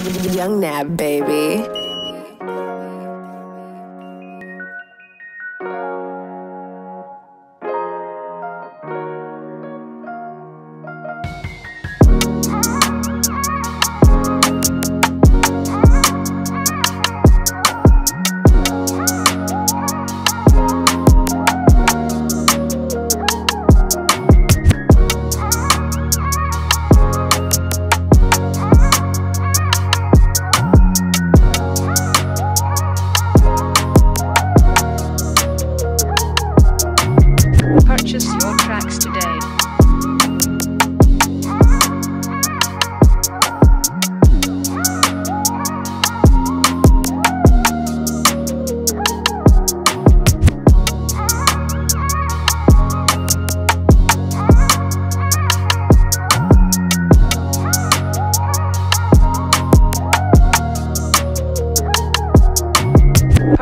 Young Nab, baby.